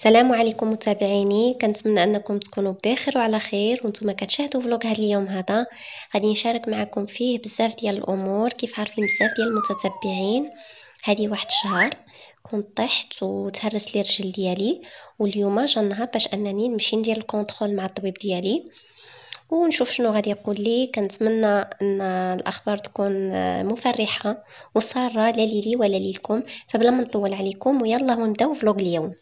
السلام عليكم متابعيني. كنتمنى أنكم تكونوا بخير وعلى خير. وأنتم كتشاهدوا فلوق هذا اليوم هذا. غادي نشارك معكم فيه بزاف ديال الأمور كيف عارفين بزاف ديال المتتبعين. هذه واحد الشهر كنت طحت وتهرس لي الرجل ديالي واليوم جا النهار باش أنني نمشي ندير الكونترول مع الطبيب ديالي. ونشوف شنو غادي يقول لي. كنتمنى أن الأخبار تكون مفرحة وسارة لا ليلي ولا ليلكم. فبلا ما نطول عليكم ويلا نبداو vlog اليوم.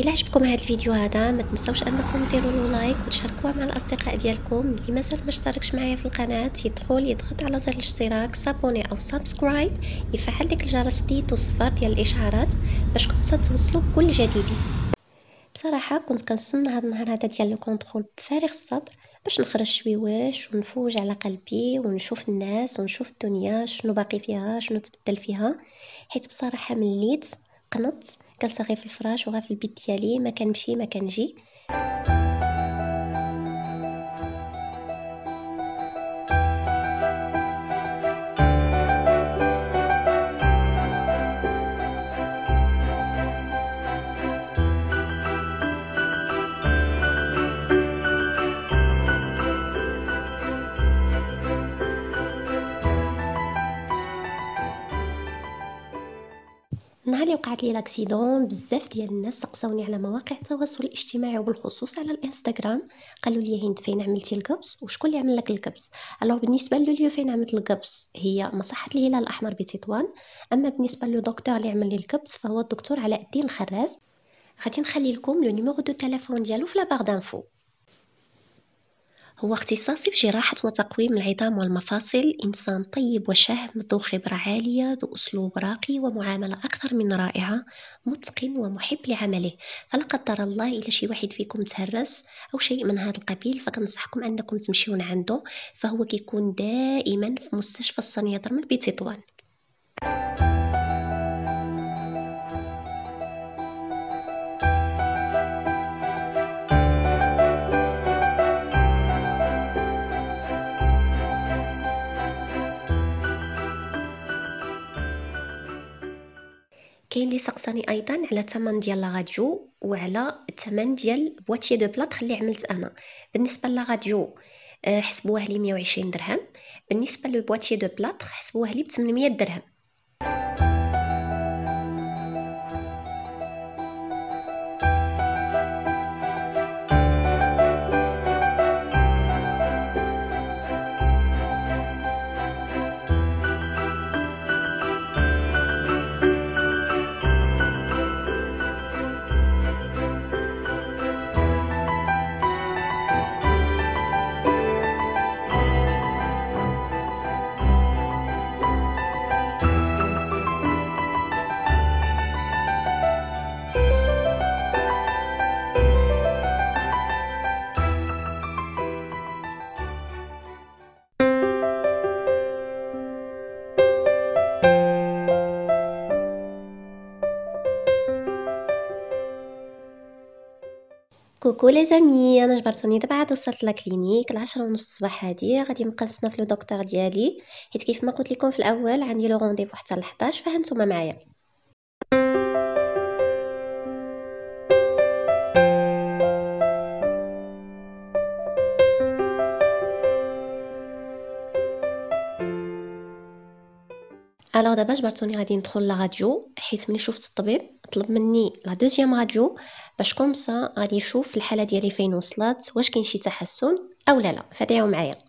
إلى عجبكم هذا الفيديو هذا ما تنسوش أنكم ديروا له like وتشاركوه مع الأصدقاء ديالكم. اللي مازال ما اشتركش معايا في القناة يدخل يضغط على زر الاشتراك s'abonner أو subscribe يفعل ديك الجرس ديت والصفار ديال الإشعارات باش كنتو توصلوا بكل جديد. بصراحة كنت كنستنى هذا النهار هذا ديال ال contrôle بفارغ الصبر باش نخرج شويواش ونفوج على قلبي ونشوف الناس ونشوف الدنيا شنو باقي فيها شنو تبدل فيها. حيت بصراحة مليت قنط غير في الفراش وغير في البيت ديالي ما كنمشي ما كنجي. النهار اللي وقعت لي l'accident بزاف ديال الناس سقساوني على مواقع التواصل الاجتماعي وبالخصوص على الإنستغرام. قالوا لي هند فين عملتي القبس؟ وشكون اللي عمل لك القبس؟ alors بالنسبة لليو فين عملت القبس هي مصحة الهلال الأحمر بتطوان. أما بالنسبة le docteur اللي عمل لي القبس فهو الدكتور علاء الدين الخراز غادي نخلي لكم le numéro de téléphone ديالو في la d'info. هو اختصاصي في جراحة وتقويم العظام والمفاصل إنسان طيب وشهم ذو خبرة عالية ذو أسلوب راقي ومعاملة أكثر من رائعة متقن ومحب لعمله. فلا قدر الله إلى شي واحد فيكم تهرس أو شيء من هذا القبيل فكنصحكم أنكم تمشيون عنده فهو كيكون دائما في مستشفى الصنية درمل بتطوان كاين اللي سقساني أيضا على الثمن ديال la radio وعلى الثمن ديال boîtier de plâtre اللي عملت أنا. بالنسبة la radio آه، حسبوه لي 120 درهم. بالنسبة le boîtier de plâtre حسبوه لي ب 800 درهم. coucou les amis أنا جبرتوني دابا عاد وصلت la clinique العشرة ونص الصباح هادي غادي نبقى نستنى في le docteur ديالي. حيت كيف ما قلت لكم في الأول عندي le rendez-vous حتى ل 11 فهانتوما معايا. alors دابا جبرتوني غادي ندخل la radio حيت ملي شفت الطبيب. طلب مني la deuxième radio باش كومسا غادي يشوف الحالة ديالي فين وصلت واش كاين شي تحسن أو لا لا. فدعوا معايا.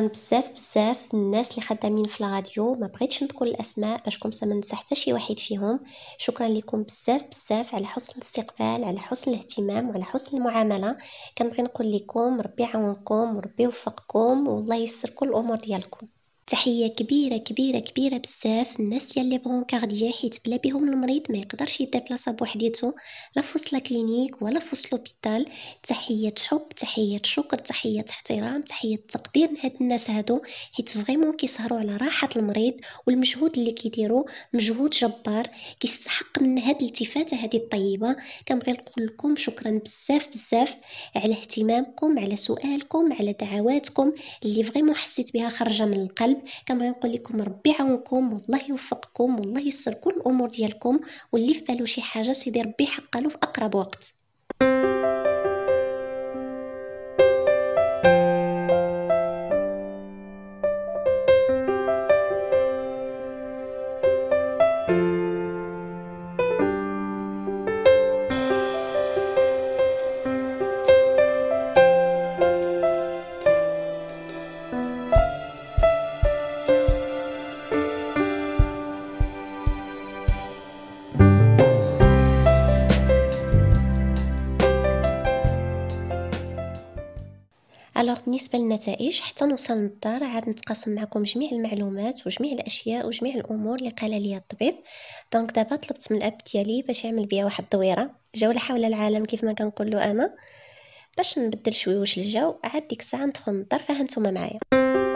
شكرا بزاف بزاف الناس اللي خدامين في الراديو ما بغيتش نذكر الأسماء باش comme ça ما ننسى حتى شي واحد فيهم. شكرا لكم بزاف بزاف على حسن الاستقبال على حسن الاهتمام وعلى حسن المعاملة. كنبغي نقول لكم ربي يعاونكم وربي يوفقكم والله يسر كل الأمور ديالكم. تحية كبيرة كبيرة كبيرة بزاف. الناس ديال les brancardiers حيت بلا بهم المريض ما يقدرش يدبلاصا بوحديتو لا وسط clinique ولا في وسط l'hôpital تحية حب تحية شكر تحية احترام تحية تقدير لهاد الناس هادو. حيت vraiment كيسهروا على راحة المريض والمجهود اللي كيديروا مجهود جبار كيستحق من هاد الالتفاته هادي الطيبة. كنبغي نقول لكم شكرا بزاف بزاف على اهتمامكم على سؤالكم على دعواتكم اللي vraiment حسيت بها خرجه من القلب. كنبغي نقول لكم ربي يعاونكم والله يوفقكم والله يسر كل الأمور ديالكم واللي في بالو شي حاجة سيدي ربي يحقق له في أقرب وقت. alors بالنسبة للنتائج حتى نوصل للدار عاد نتقاسم معكم جميع المعلومات وجميع الأشياء وجميع الأمور اللي قال لي الطبيب. donc دابا طلبت من الأب ديالي باش يعمل بيا واحد الدويرة جوله حول العالم كيف ما كنقولوا أنا باش نبدل شويش الجو عاد ديك الساعة ندخل للدار فها نتوما معايا.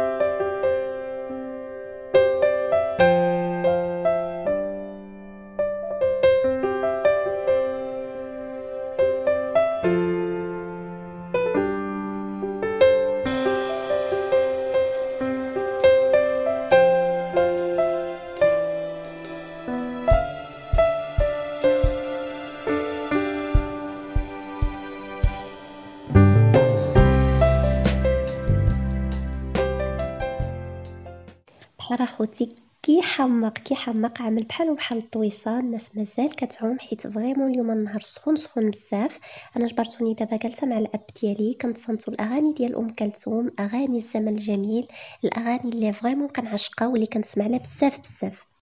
بحال خوتي كيحمق كيحمق عامل بحالو بحال الطويصه الناس مازال كتعوم حيت vraiment اليوم النهار سخون سخون بزاف. أنا جبرتوني دابا جالسه مع الأب ديالي كنتصنتو الأغاني ديال أم كلثوم أغاني الزمن الجميل الأغاني اللي vraiment كنعشقها واللي كنسمع لها بزاف بزاف.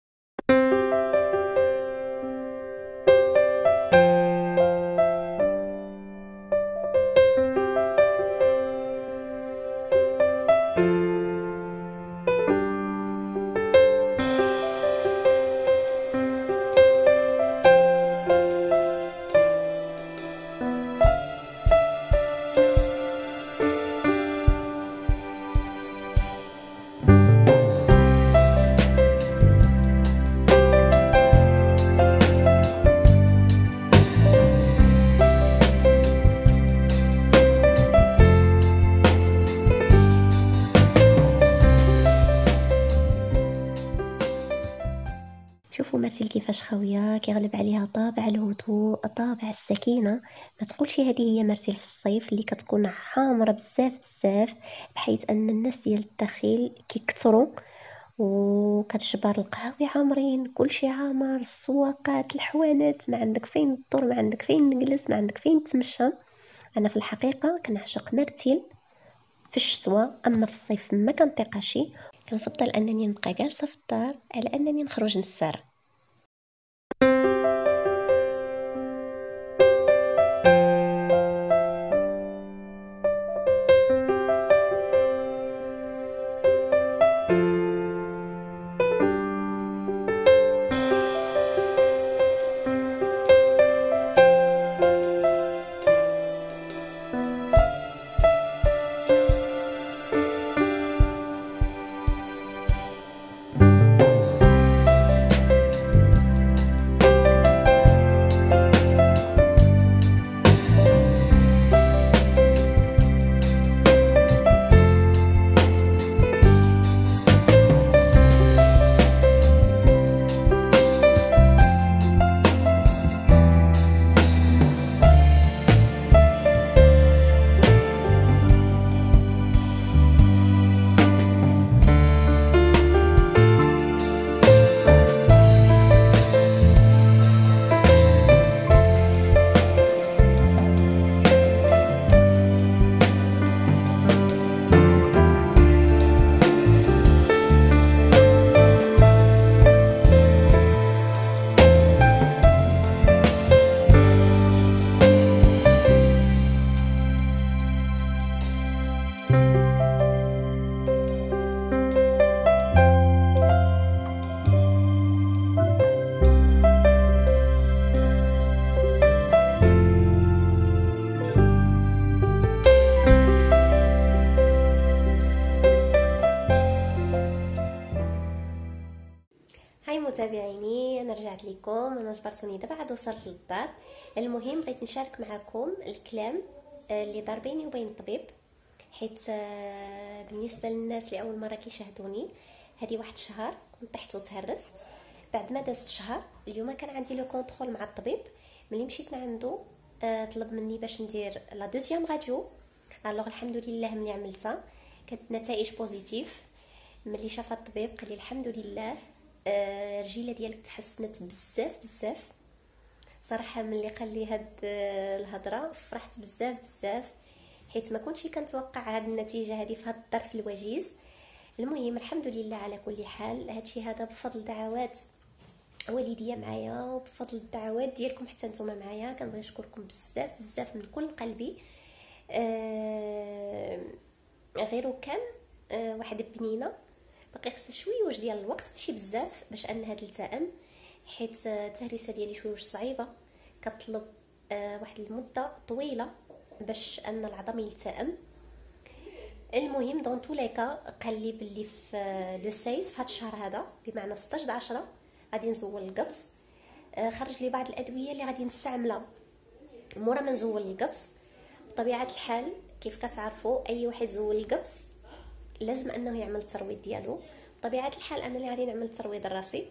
كيفاش خاويه كيغلب عليها طابع الهدوء طابع السكينة. ما تقولش هذه هي مرسل في الصيف اللي كتكون حامرة بزاف بزاف بحيث أن الناس ديال الداخل كيكثروا وكتجبر القهاوي عامرين كلشي عامر السواقات الحوانات ما عندك فين تدور ما عندك فين نجلس ما عندك فين تمشى أنا في الحقيقة كنعشق مرتل في الشتوى أما في الصيف ما كنطيقهاش. كنفضل أنني نبقى جالسة في الدار على أنني نخرج نسار متابعيني أنا رجعت لكم أنا جبرتوني دابا عاد وصلت للدار المهم بغيت نشارك معكم الكلام آه، اللي دار بيني وبين الطبيب حيت آه، بالنسبة للناس اللي أول مرة كيشاهدوني هذه واحد شهر كنت طحت وتهرست. بعد ما دازت شهر اليوم كان عندي le contrôle مع الطبيب. ملي مشيت لعندو آه، طلب مني باش ندير la deuxième radio. Alors الحمد لله ملي عملتها كانت نتائج positive. ملي شاف الطبيب قال لي الحمد لله الرجيله ديالك تحسنت بزاف بزاف. صراحة ملي قال لي هاد الهضرة فرحت بزاف بزاف. حيت ما كنتش كنتوقع هاد النتيجة هذه في هاد الظرف الوجيز. المهم الحمد لله على كل حال. هادشي هذا بفضل دعوات والديا معايا وبفضل الدعوات ديالكم حتى نتوما معايا. كنبغي نشكركم بزاف بزاف من كل قلبي. آه غير كان آه واحد البنينه باقي خصها شوية ديال الوقت؟ ماشي بزاف باش انها تلتئم حيت التهريسة ديالي شوية صعيبة. كطلب آه واحد المدة طويلة باش أن العظم يلتئم. المهم دون تو ليكا قال لي باللي في لو سايس في هذا الشهر هذا بمعنى 16 10 غادي نزول القبص آه خرج لي بعض الأدوية اللي غادي نستعملها. مورا ما نزول الجبص بطبيعة الحال كيف كتعرفوا أي واحد زول الجبص لازم انه يعمل الترويض ديالو. بطبيعة الحال أنا اللي غادي نعمل الترويض لراسي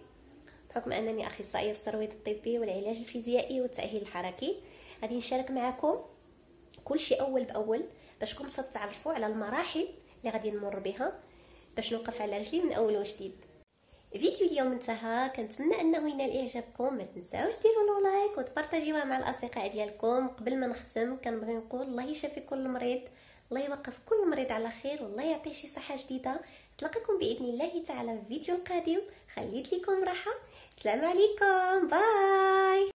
بحكم انني اخصائية في الترويض الطبي والعلاج الفيزيائي والتأهيل الحركي. غادي نشارك معكم كل شيء اول باول باش كم تعرفوا على المراحل اللي غادي نمر بها باش نوقف على رجلي من اول وجديد. فيديو اليوم انتهى. كنتمنى انه ينال اعجابكم. ما تنساوش ديروا له like وت partager يوها مع الاصدقاء ديالكم. قبل ما نختم كنبغي نقول الله يشافي كل مريض. الله يوقف كل مريض على خير والله يعطيه شي صحة جديدة. نتلاقاكم بإذن الله تعالى في الفيديو القادم. خليت لكم راحة. السلام عليكم. باي